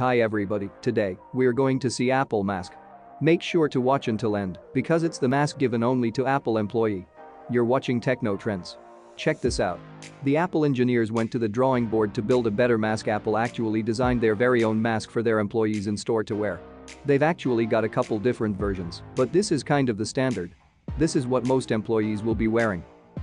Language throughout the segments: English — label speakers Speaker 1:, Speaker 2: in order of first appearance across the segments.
Speaker 1: Hi everybody, today, we're going to see Apple mask. Make sure to watch until end, because it's the mask given only to Apple employee. You're watching Techno Trends. Check this out. The Apple engineers went to the drawing board to build a better mask Apple actually designed their very own mask for their employees in store to wear. They've actually got a couple different versions, but this is kind of the standard. This is what most employees will be wearing.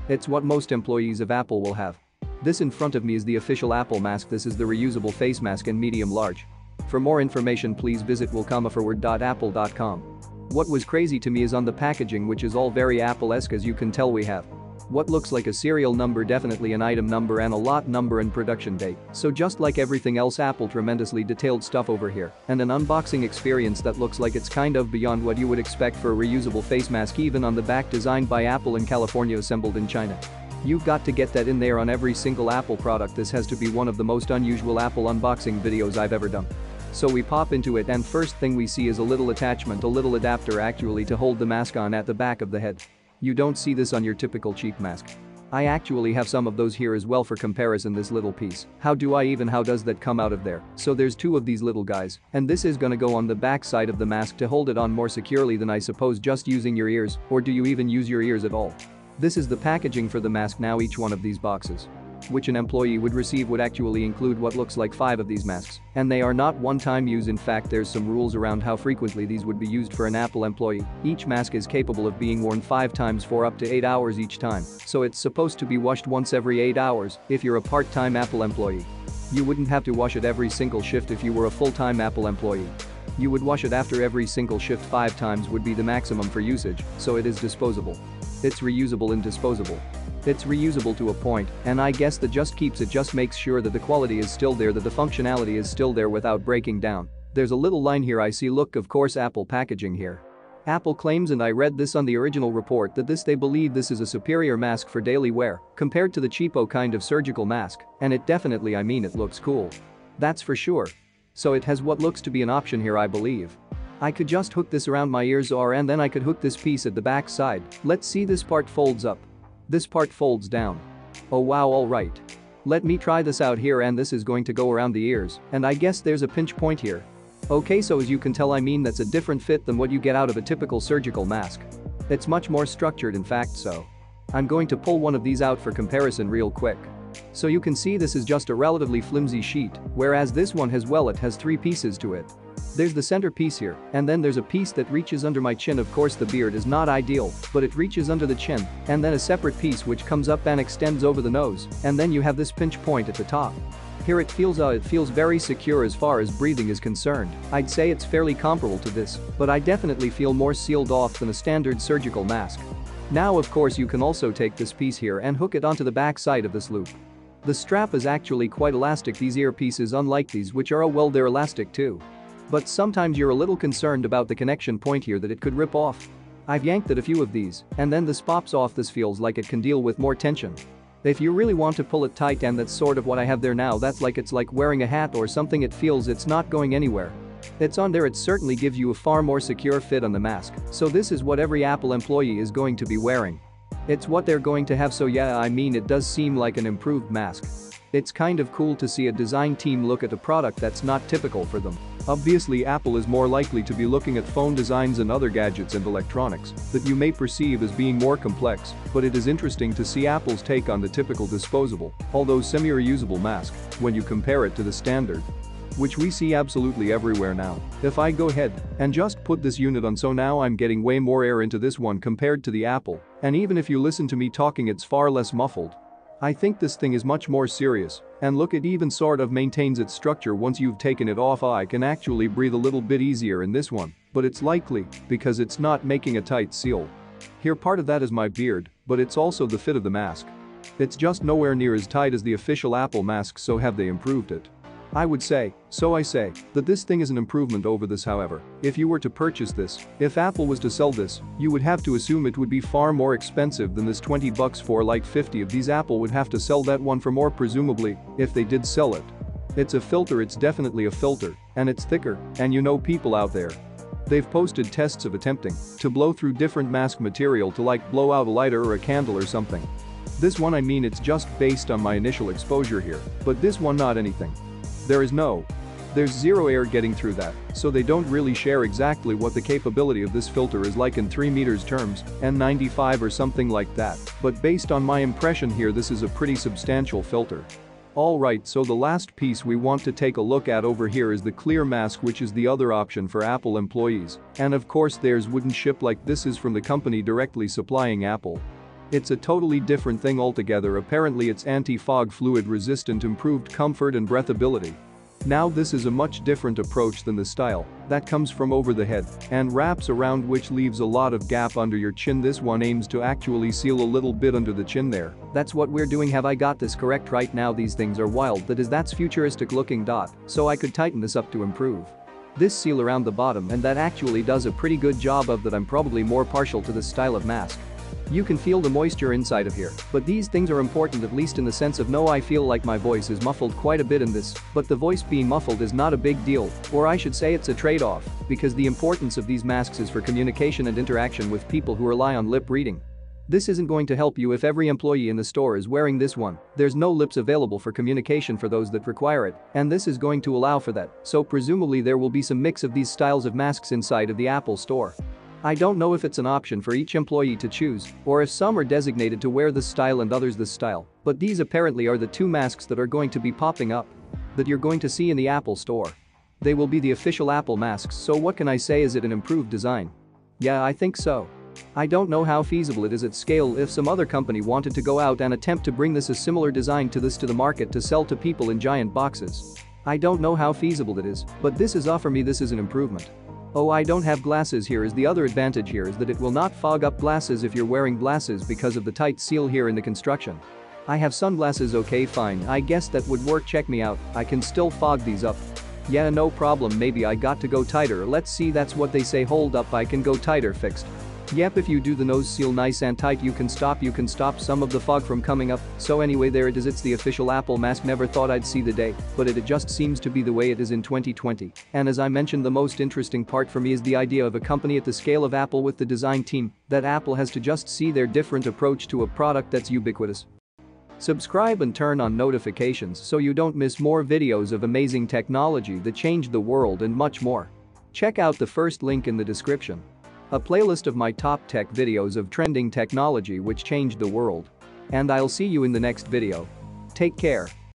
Speaker 1: It's what most employees of Apple will have. This in front of me is the official Apple mask this is the reusable face mask in medium large. For more information please visit welcomeforward.apple.com. What was crazy to me is on the packaging which is all very Apple-esque as you can tell we have. What looks like a serial number definitely an item number and a lot number and production date, so just like everything else Apple tremendously detailed stuff over here, and an unboxing experience that looks like it's kind of beyond what you would expect for a reusable face mask even on the back designed by Apple in California assembled in China. You've got to get that in there on every single Apple product this has to be one of the most unusual Apple unboxing videos I've ever done. So we pop into it and first thing we see is a little attachment a little adapter actually to hold the mask on at the back of the head. You don't see this on your typical cheap mask. I actually have some of those here as well for comparison this little piece. How do I even how does that come out of there? So there's two of these little guys and this is gonna go on the back side of the mask to hold it on more securely than I suppose just using your ears or do you even use your ears at all? This is the packaging for the mask now each one of these boxes which an employee would receive would actually include what looks like 5 of these masks. And they are not one-time use in fact there's some rules around how frequently these would be used for an Apple employee. Each mask is capable of being worn 5 times for up to 8 hours each time, so it's supposed to be washed once every 8 hours if you're a part-time Apple employee. You wouldn't have to wash it every single shift if you were a full-time Apple employee. You would wash it after every single shift 5 times would be the maximum for usage, so it is disposable. It's reusable and disposable. It's reusable to a point, and I guess the just keeps it just makes sure that the quality is still there that the functionality is still there without breaking down. There's a little line here I see look of course Apple packaging here. Apple claims and I read this on the original report that this they believe this is a superior mask for daily wear compared to the cheapo kind of surgical mask and it definitely I mean it looks cool. That's for sure. So it has what looks to be an option here I believe. I could just hook this around my ears or and then I could hook this piece at the back side. Let's see this part folds up. This part folds down. Oh wow alright. Let me try this out here and this is going to go around the ears, and I guess there's a pinch point here. Okay so as you can tell I mean that's a different fit than what you get out of a typical surgical mask. It's much more structured in fact so. I'm going to pull one of these out for comparison real quick. So you can see this is just a relatively flimsy sheet, whereas this one has well it has three pieces to it. There's the center piece here, and then there's a piece that reaches under my chin of course the beard is not ideal, but it reaches under the chin, and then a separate piece which comes up and extends over the nose, and then you have this pinch point at the top. Here it feels uh, it feels very secure as far as breathing is concerned, I'd say it's fairly comparable to this, but I definitely feel more sealed off than a standard surgical mask. Now of course you can also take this piece here and hook it onto the back side of this loop. The strap is actually quite elastic these earpieces unlike these which are oh well they're elastic too. But sometimes you're a little concerned about the connection point here that it could rip off. I've yanked at a few of these, and then this pops off this feels like it can deal with more tension. If you really want to pull it tight and that's sort of what I have there now that's like it's like wearing a hat or something it feels it's not going anywhere. It's on there it certainly gives you a far more secure fit on the mask, so this is what every Apple employee is going to be wearing. It's what they're going to have so yeah I mean it does seem like an improved mask. It's kind of cool to see a design team look at a product that's not typical for them. Obviously Apple is more likely to be looking at phone designs and other gadgets and electronics that you may perceive as being more complex, but it is interesting to see Apple's take on the typical disposable, although semi-reusable mask, when you compare it to the standard which we see absolutely everywhere now. If I go ahead and just put this unit on so now I'm getting way more air into this one compared to the Apple, and even if you listen to me talking it's far less muffled, I think this thing is much more serious, and look it even sort of maintains its structure once you've taken it off I can actually breathe a little bit easier in this one, but it's likely because it's not making a tight seal. Here part of that is my beard, but it's also the fit of the mask. It's just nowhere near as tight as the official Apple mask so have they improved it. I would say, so I say, that this thing is an improvement over this however, if you were to purchase this, if Apple was to sell this, you would have to assume it would be far more expensive than this 20 bucks for like 50 of these Apple would have to sell that one for more presumably, if they did sell it. It's a filter it's definitely a filter, and it's thicker, and you know people out there. They've posted tests of attempting to blow through different mask material to like blow out a lighter or a candle or something. This one I mean it's just based on my initial exposure here, but this one not anything. There is no There's zero air getting through that, so they don't really share exactly what the capability of this filter is like in 3 meters terms, N95 or something like that, but based on my impression here this is a pretty substantial filter. Alright so the last piece we want to take a look at over here is the clear mask which is the other option for Apple employees. And of course theirs wouldn't ship like this is from the company directly supplying Apple. It's a totally different thing altogether apparently it's anti-fog fluid resistant improved comfort and breathability. Now this is a much different approach than the style that comes from over the head and wraps around which leaves a lot of gap under your chin this one aims to actually seal a little bit under the chin there. That's what we're doing have I got this correct right now these things are wild that is that's futuristic looking dot so I could tighten this up to improve. This seal around the bottom and that actually does a pretty good job of that I'm probably more partial to this style of mask. You can feel the moisture inside of here, but these things are important at least in the sense of no I feel like my voice is muffled quite a bit in this, but the voice being muffled is not a big deal, or I should say it's a trade-off, because the importance of these masks is for communication and interaction with people who rely on lip reading. This isn't going to help you if every employee in the store is wearing this one, there's no lips available for communication for those that require it, and this is going to allow for that, so presumably there will be some mix of these styles of masks inside of the Apple store. I don't know if it's an option for each employee to choose or if some are designated to wear this style and others this style, but these apparently are the two masks that are going to be popping up that you're going to see in the Apple store. They will be the official Apple masks so what can I say is it an improved design? Yeah I think so. I don't know how feasible it is at scale if some other company wanted to go out and attempt to bring this a similar design to this to the market to sell to people in giant boxes. I don't know how feasible it is, but this is offer me this is an improvement. Oh I don't have glasses. Here is the other advantage here is that it will not fog up glasses if you're wearing glasses because of the tight seal here in the construction. I have sunglasses. Okay fine. I guess that would work. Check me out, I can still fog these up. Yeah no problem. Maybe I got to go tighter. Let's see. That's what they say. Hold up. I can go tighter. Fixed. Yep if you do the nose seal nice and tight you can stop you can stop some of the fog from coming up, so anyway there it is it's the official Apple mask never thought I'd see the day, but it, it just seems to be the way it is in 2020, and as I mentioned the most interesting part for me is the idea of a company at the scale of Apple with the design team, that Apple has to just see their different approach to a product that's ubiquitous. Subscribe and turn on notifications so you don't miss more videos of amazing technology that changed the world and much more. Check out the first link in the description. A playlist of my top tech videos of trending technology which changed the world. And I'll see you in the next video. Take care.